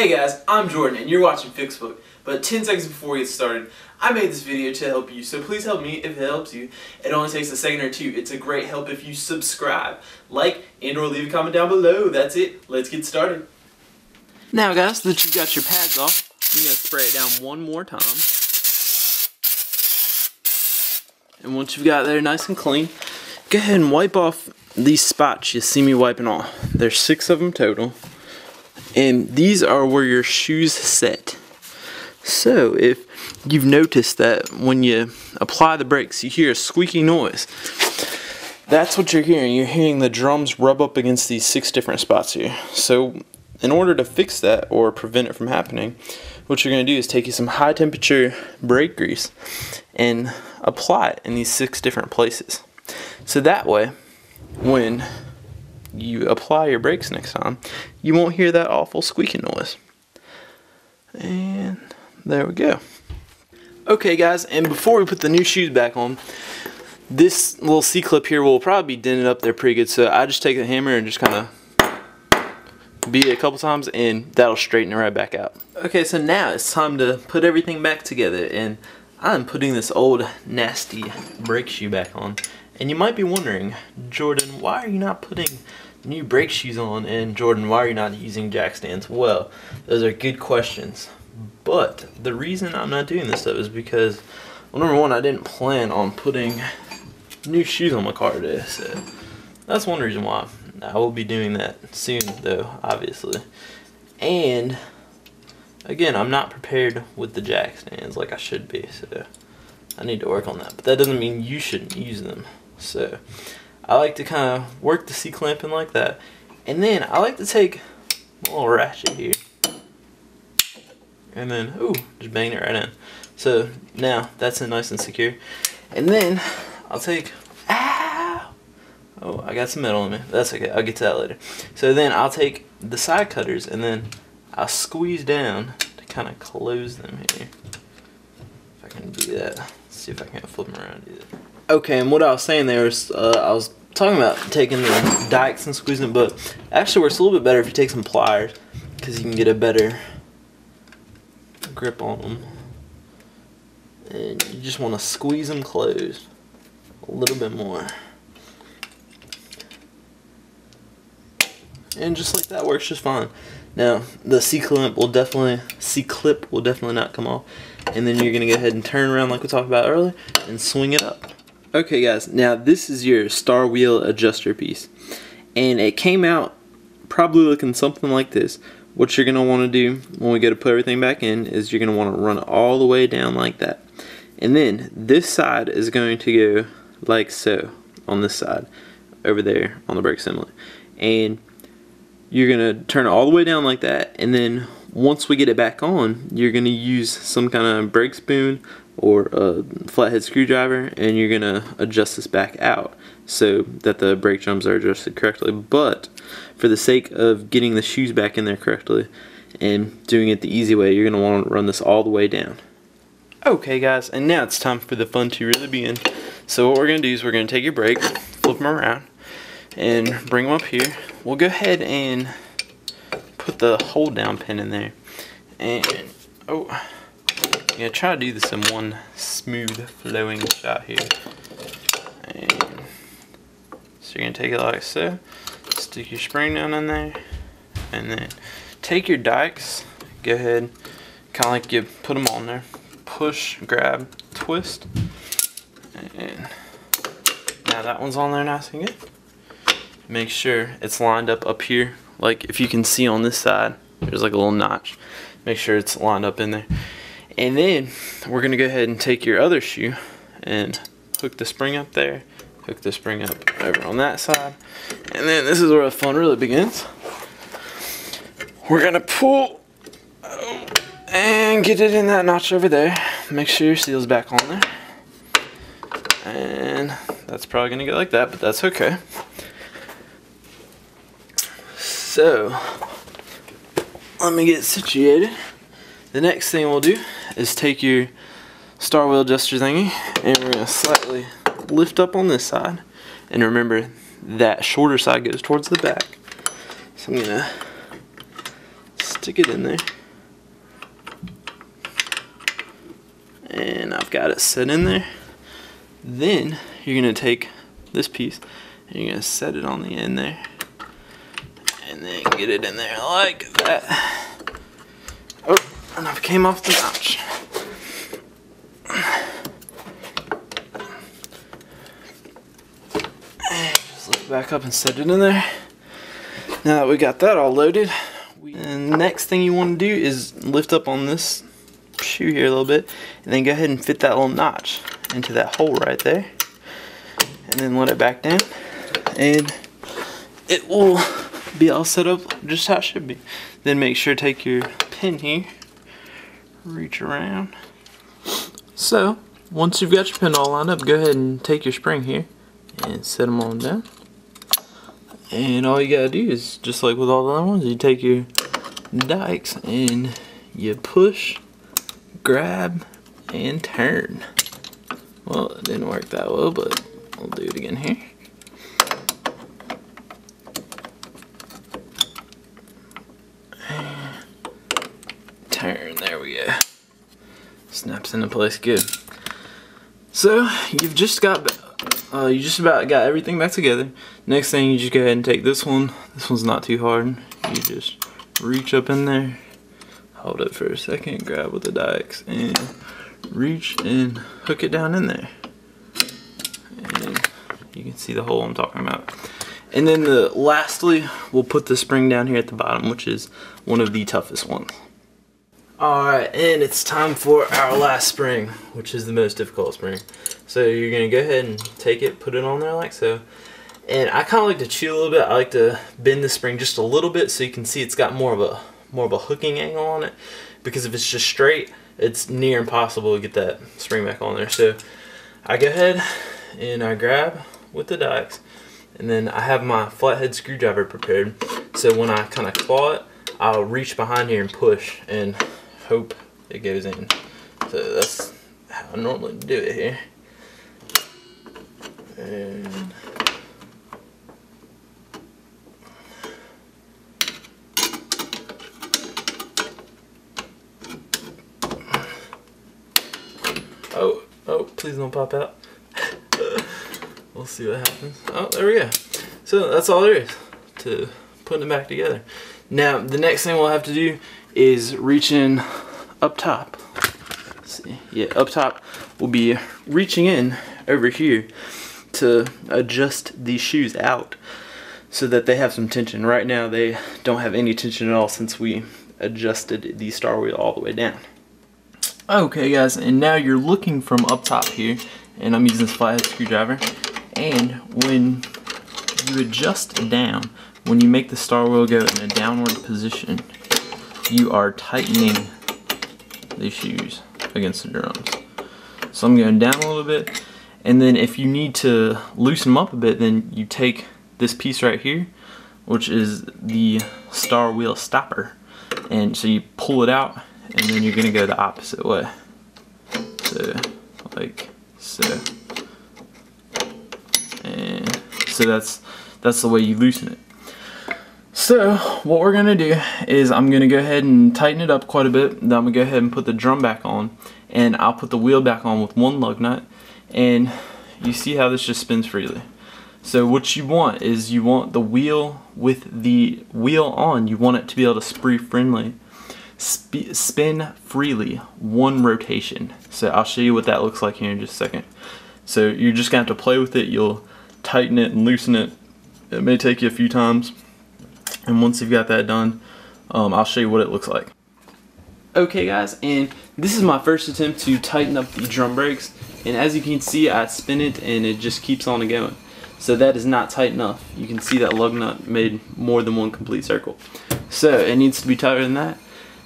Hey guys, I'm Jordan and you're watching Fixbook. But 10 seconds before we get started, I made this video to help you, so please help me if it helps you. It only takes a second or two. It's a great help if you subscribe, like, and or leave a comment down below. That's it. Let's get started. Now guys, that you've got your pads off, you're going to spray it down one more time. And once you've got there nice and clean, go ahead and wipe off these spots you see me wiping off. There's six of them total. And these are where your shoes set. So if you've noticed that when you apply the brakes, you hear a squeaky noise. That's what you're hearing. You're hearing the drums rub up against these six different spots here. So in order to fix that or prevent it from happening, what you're going to do is take you some high temperature brake grease and apply it in these six different places. So that way, when you apply your brakes next time, you won't hear that awful squeaking noise. And there we go. Okay guys, and before we put the new shoes back on, this little C-clip here will probably be dented up there pretty good, so I just take the hammer and just kind of beat it a couple times and that'll straighten it right back out. Okay, so now it's time to put everything back together and I'm putting this old nasty brake shoe back on. And you might be wondering, Jordan, why are you not putting new brake shoes on? And Jordan, why are you not using jack stands? Well, those are good questions. But the reason I'm not doing this stuff is because, well, number one, I didn't plan on putting new shoes on my car today. So that's one reason why. I will be doing that soon, though, obviously. And again, I'm not prepared with the jack stands like I should be, so I need to work on that. But that doesn't mean you shouldn't use them. So I like to kind of work the C-clamping like that. And then I like to take a little ratchet here. And then, ooh, just bang it right in. So now that's nice and secure. And then I'll take, oh, I got some metal in me. That's okay, I'll get to that later. So then I'll take the side cutters and then I'll squeeze down to kind of close them here. If I can do that. Let's see if I can flip them around that. Okay, and what I was saying there is, uh, I was talking about taking the dikes and squeezing them, but actually works a little bit better if you take some pliers, because you can get a better grip on them. And you just want to squeeze them closed a little bit more. And just like that works just fine. Now, the C-clip will definitely, C-clip will definitely not come off. And then you're going to go ahead and turn around like we talked about earlier and swing it up. Okay guys, now this is your star wheel adjuster piece. And it came out probably looking something like this. What you're going to want to do when we go to put everything back in is you're going to want to run it all the way down like that. And then this side is going to go like so on this side over there on the brake assembly. And you're going to turn it all the way down like that and then once we get it back on you're going to use some kind of brake spoon or a flathead screwdriver and you're to adjust this back out so that the brake drums are adjusted correctly but for the sake of getting the shoes back in there correctly and doing it the easy way you're to want to run this all the way down okay guys and now it's time for the fun to really begin so what we're to do is we're to take your brake flip them around and bring them up here. We'll go ahead and put the hold down pin in there. And, oh, yeah, try to do this in one smooth flowing shot here. And so you're going to take it like so, stick your spring down in there, and then take your dikes, go ahead, kind of like you put them on there, push, grab, twist, and now that one's on there nice and good. Make sure it's lined up up here. Like if you can see on this side there's like a little notch. Make sure it's lined up in there and then we're gonna go ahead and take your other shoe and hook the spring up there hook the spring up over on that side. And then this is where the fun really begins. We're gonna pull and get it in that notch over there. Make sure your seal's back on there. And that's probably gonna go like that but that's okay. So, let me get situated. The next thing we'll do is take your star wheel adjuster thingy and we're going to slightly lift up on this side. And remember, that shorter side goes towards the back. So I'm going to stick it in there. And I've got it set in there. Then you're going to take this piece and you're going to set it on the end there. And then get it in there like that. And I've came off the notch. And just back up and set it in there. Now that we got that all loaded, we, and next thing you want to do is lift up on this shoe here a little bit, and then go ahead and fit that little notch into that hole right there, and then let it back down, and it will be all set up just how it should be. Then make sure to take your pin here, reach around. So, once you've got your pin all lined up, go ahead and take your spring here and set them on down. And all you gotta do is, just like with all the other ones, you take your dikes and you push, grab, and turn. Well, it didn't work that well, but I'll do it again here. Turn, there we go. Snaps into place good. So, you've just got uh, you just about got everything back together. Next thing, you just go ahead and take this one. This one's not too hard. You just reach up in there, hold it for a second, grab with the dikes, and reach and hook it down in there. And you can see the hole I'm talking about. And then the lastly, we'll put the spring down here at the bottom, which is one of the toughest ones. Alright, and it's time for our last spring, which is the most difficult spring. So you're going to go ahead and take it, put it on there like so. And I kind of like to cheat a little bit. I like to bend the spring just a little bit so you can see it's got more of a more of a hooking angle on it. Because if it's just straight, it's near impossible to get that spring back on there. So I go ahead and I grab with the dikes. And then I have my flathead screwdriver prepared. So when I kind of claw it, I'll reach behind here and push. And hope it goes in. So that's how I normally do it here. And Oh, oh, please don't pop out. we'll see what happens. Oh, there we go. So that's all there is to putting it back together. Now, the next thing we'll have to do is reaching up top. See, yeah, up top, we'll be reaching in over here to adjust these shoes out so that they have some tension. Right now, they don't have any tension at all since we adjusted the star wheel all the way down. Okay guys, and now you're looking from up top here, and I'm using this flathead screwdriver, and when you adjust down, when you make the star wheel go in a downward position, you are tightening the shoes against the drums. So I'm going down a little bit, and then if you need to loosen them up a bit, then you take this piece right here, which is the star wheel stopper. And so you pull it out, and then you're gonna go the opposite way. So, like so. And so that's that's the way you loosen it. So what we're gonna do is I'm gonna go ahead and tighten it up quite a bit. Then I'm gonna go ahead and put the drum back on, and I'll put the wheel back on with one lug nut, and you see how this just spins freely. So what you want is you want the wheel with the wheel on, you want it to be able to spree friendly, sp spin freely, one rotation. So I'll show you what that looks like here in just a second. So you're just gonna have to play with it, you'll tighten it and loosen it. It may take you a few times. And once you've got that done, um, I'll show you what it looks like. Okay guys, and this is my first attempt to tighten up the drum brakes. And as you can see, I spin it and it just keeps on going. So that is not tight enough. You can see that lug nut made more than one complete circle. So it needs to be tighter than that.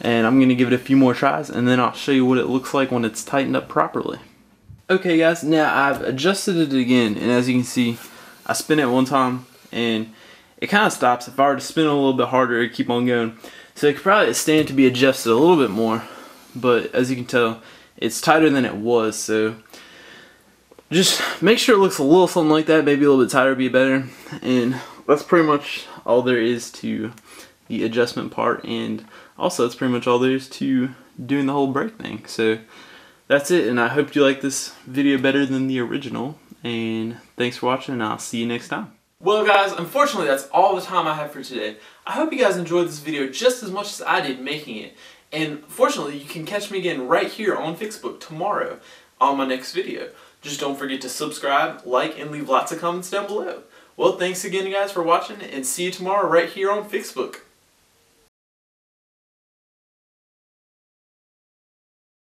And I'm going to give it a few more tries and then I'll show you what it looks like when it's tightened up properly. Okay guys, now I've adjusted it again and as you can see, I spin it one time and it kind of stops. If I were to spin a little bit harder, it'd keep on going. So it could probably stand to be adjusted a little bit more, but as you can tell, it's tighter than it was, so just make sure it looks a little something like that, maybe a little bit tighter would be better, and that's pretty much all there is to the adjustment part, and also, that's pretty much all there is to doing the whole brake thing. So that's it, and I hope you like this video better than the original. And thanks for watching, and I'll see you next time. Well guys, unfortunately that's all the time I have for today. I hope you guys enjoyed this video just as much as I did making it. And fortunately, you can catch me again right here on Fixbook tomorrow on my next video. Just don't forget to subscribe, like, and leave lots of comments down below. Well, thanks again guys for watching, and see you tomorrow right here on Fixbook.